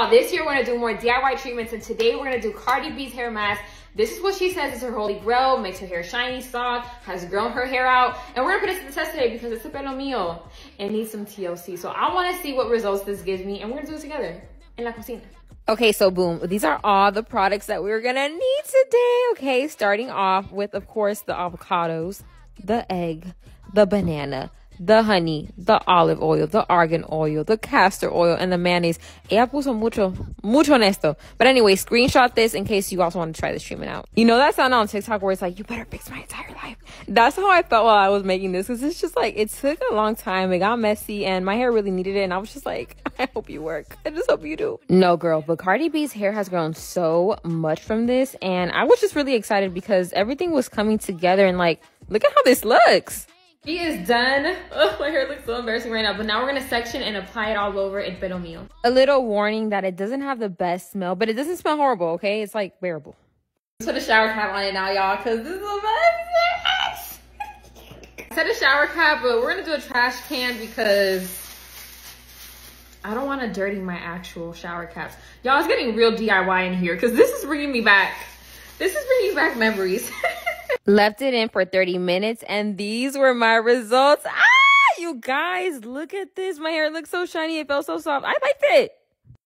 y'all, this year we're gonna do more DIY treatments and today we're gonna do Cardi B's hair mask. This is what she says is her holy grail, makes her hair shiny, soft, has grown her hair out. And we're gonna put this to the test today because it's a pelo mío and needs some TLC. So I wanna see what results this gives me and we're gonna do it together in la cocina. Okay, so boom, these are all the products that we're gonna need today. Okay, starting off with, of course, the avocados, the egg, the banana, the honey, the olive oil, the argan oil, the castor oil, and the mayonnaise. Ella puso mucho, mucho honesto. But anyway, screenshot this in case you also want to try this treatment out. You know that sound on TikTok where it's like, you better fix my entire life. That's how I felt while I was making this because it's just like, it took a long time. It got messy and my hair really needed it. And I was just like, I hope you work. I just hope you do. No, girl, but Cardi B's hair has grown so much from this. And I was just really excited because everything was coming together and like, look at how this looks. He is done. Oh, my hair looks so embarrassing right now. But now we're gonna section and apply it all over in pelo mío. A little warning that it doesn't have the best smell, but it doesn't smell horrible, okay? It's like bearable. Let's put a shower cap on it now, y'all, because this is a mess. Set a shower cap, but we're gonna do a trash can because I don't want to dirty my actual shower caps. Y'all, it's getting real DIY in here because this is bringing me back. This is bringing back memories. Left it in for 30 minutes and these were my results. Ah, you guys, look at this. My hair looks so shiny. It felt so soft. I liked it.